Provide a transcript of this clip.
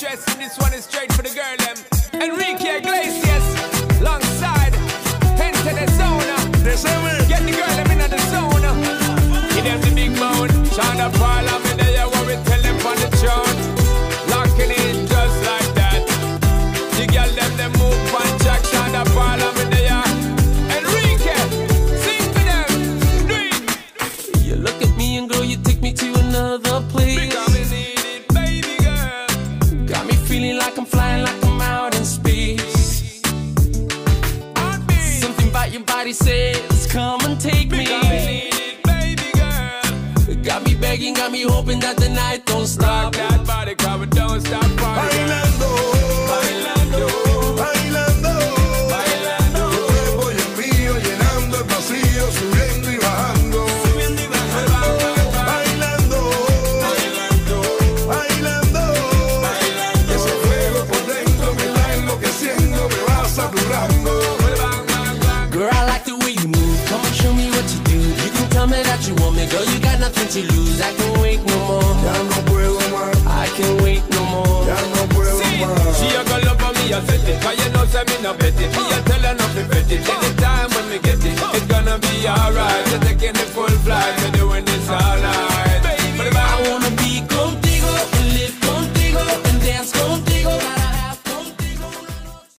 stress, and this one is straight for the girl, them. Enrique Iglesias. Feeling like I'm flying, like I'm out in space. Something about your body says, come and take me. Because we need it, baby girl. Got me begging, got me hoping that the night don't stop. To lose. I can't wait no more. Ya no puedo más, I can't wait no more. ya no puedo See, más. she a go love for me, I set it. Cause you know, say me no bet it. Me a tell